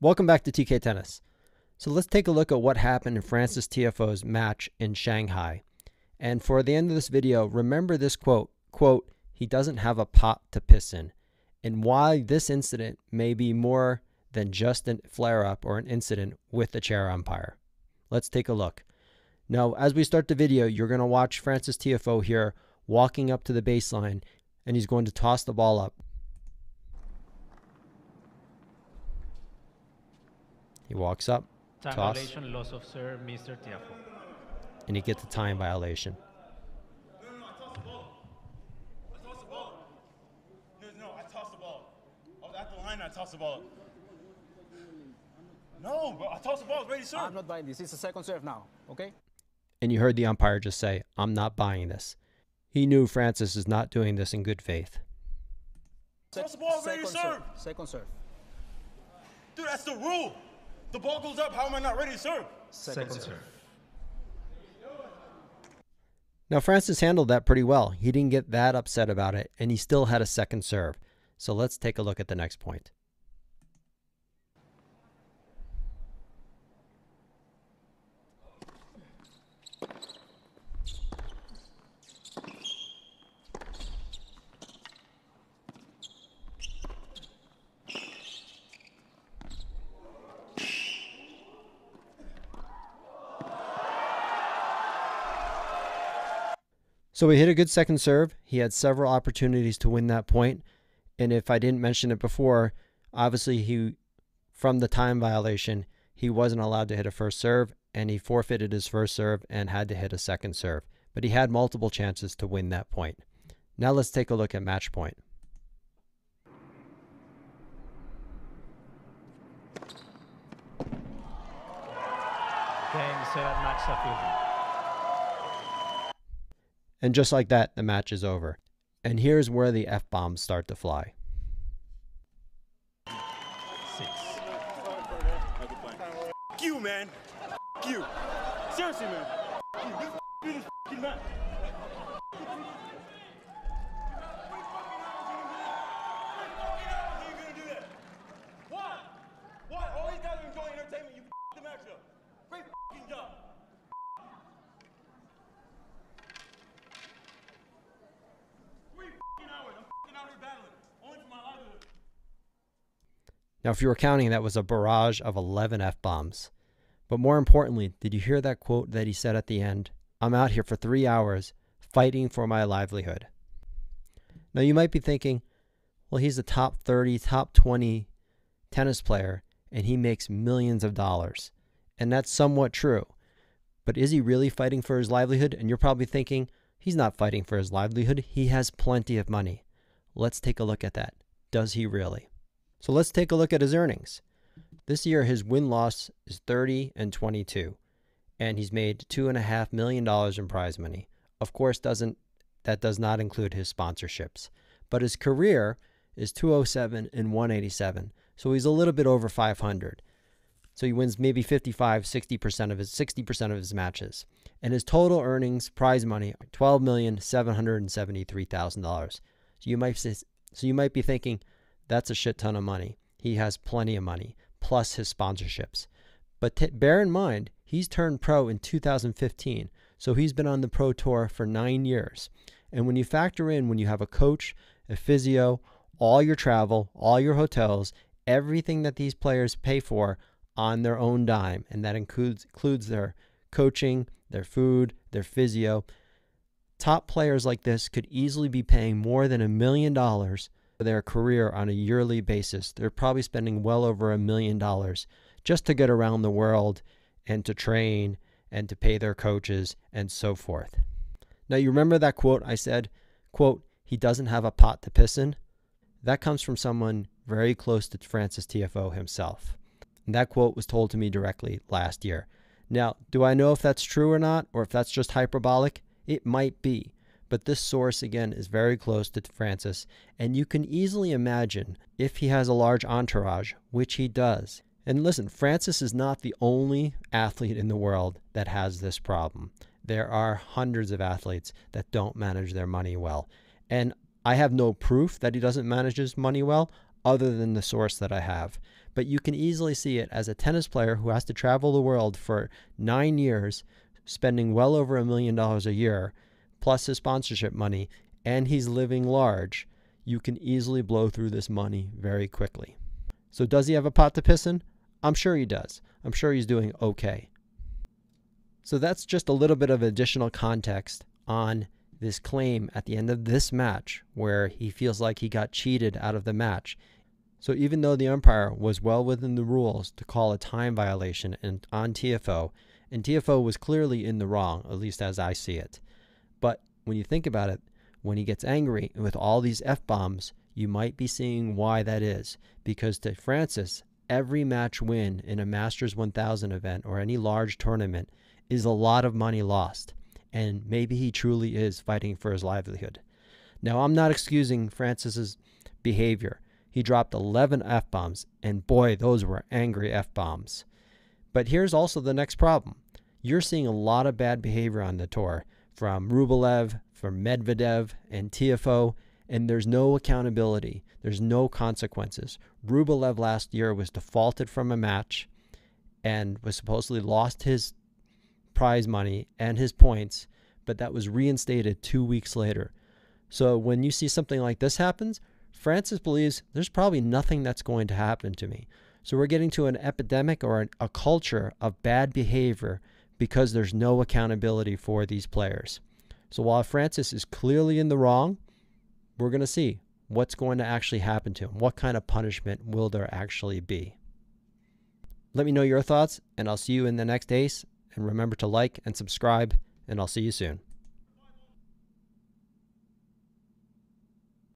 Welcome back to TK Tennis. So let's take a look at what happened in Frances Tiafoe's match in Shanghai. And for the end of this video, remember this quote, quote, he doesn't have a pot to piss in. And why this incident may be more than just a flare up or an incident with the chair umpire. Let's take a look. Now, as we start the video, you're going to watch Frances Tiafoe here walking up to the baseline and he's going to toss the ball up. He walks up, Time toss, violation, loss of serve, Mr. Tiafoe. and he gets a time violation. No, no, I tossed the ball. I tossed the ball. No, no, I tossed the ball. I was at the line, I tossed the ball. No, bro, I tossed the ball, ready to serve. I'm not buying this. It's a second serve now. Okay. And you heard the umpire just say, I'm not buying this. He knew Frances is not doing this in good faith. Toss the ball, ready to second serve. Second serve. Dude, that's the rule. The ball goes up, how am I not ready to serve? Second, Second serve. serve. Now, Frances handled that pretty well. He didn't get that upset about it, and he still had a second serve. So let's take a look at the next point. So he hit a good second serve. He had several opportunities to win that point. And if I didn't mention it before, obviously he from the time violation, he wasn't allowed to hit a first serve and he forfeited his first serve and had to hit a second serve. But he had multiple chances to win that point. Now let's take a look at match point. Game, set, uh, match Safiullin. And just like that, the match is over. And here's where the F bombs start to fly. Six. You, man. You. Seriously, man. You. This is this f***ing match. Why? Why? All these guys are enjoying entertainment. You f***ed the match up. Great f***ing job. Three f***ing hours. I'm f***ing out here battling. Only for my livelihood. Now, if you were counting, that was a barrage of 11 F bombs. But more importantly, did you hear that quote that he said at the end? I'm out here for three hours fighting for my livelihood. Now, you might be thinking, well, he's a top 30, top 20 tennis player, and he makes millions of dollars. And that's somewhat true. But is he really fighting for his livelihood? And you're probably thinking, he's not fighting for his livelihood. He has plenty of money. Let's take a look at that. Does he really? So let's take a look at his earnings. This year, his win loss is 30 and 22, and he's made two and a half million dollars in prize money. Of course, doesn't that does not include his sponsorships, but his career is 207 and 187, so he's a little bit over 500. So he wins maybe 55, 60% of his 60% of his matches, and his total earnings, prize money, twelve million seven hundred and seventy-three thousand dollars. So you might so you might be thinking, that's a shit ton of money. He has plenty of money, plus his sponsorships. But t- bear in mind, he's turned pro in 2015, so he's been on the pro tour for nine years. And when you factor in when you have a coach, a physio, all your travel, all your hotels, everything that these players pay for on their own dime, and that includes includes their coaching, their food, their physio. Top players like this could easily be paying more than a million dollars their career on a yearly basis. They're probably spending well over a million dollars just to get around the world and to train and to pay their coaches and so forth. Now you remember that quote I said, quote, he doesn't have a pot to piss in? That comes from someone very close to Frances Tiafoe himself. And that quote was told to me directly last year. Now, do I know if that's true or not, or if that's just hyperbolic? It might be. But this source, again, is very close to Frances, and you can easily imagine if he has a large entourage, which he does. And listen, Frances is not the only athlete in the world that has this problem. There are hundreds of athletes that don't manage their money well. And I have no proof that he doesn't manage his money well. other than the source that I have. But you can easily see it as a tennis player who has to travel the world for nine years, spending well over a million dollars a year, plus his sponsorship money, and he's living large. You can easily blow through this money very quickly. So, does he have a pot to piss in? I'm sure he does. I'm sure he's doing okay. So, that's just a little bit of additional context on this claim at the end of this match where he feels like he got cheated out of the match. So even though the umpire was well within the rules to call a time violation and on Tiafoe, and Tiafoe was clearly in the wrong, at least as I see it. But when you think about it, when he gets angry with all these F bombs, you might be seeing why that is. Because to Frances, every match win in a Masters 1000 event or any large tournament is a lot of money lost and maybe he truly is fighting for his livelihood. Now, I'm not excusing Frances's behavior. He dropped 11 F bombs, and boy, those were angry F bombs. But here's also the next problem you're seeing a lot of bad behavior on the tour from Rublev, from Medvedev, and Tiafoe, and there's no accountability. There's no consequences. Rublev last year was defaulted from a match and was supposedly lost his prize money and his points, but that was reinstated two weeks later. So when you see something like this happens, Frances believes there's probably nothing that's going to happen to me. So we're getting to an epidemic or an, a culture of bad behavior because there's no accountability for these players. So while Frances is clearly in the wrong, we're going to see what's going to actually happen to him. What kind of punishment will there actually be? Let me know your thoughts, and I'll see you in the next ace. And remember to like and subscribe, and I'll see you soon.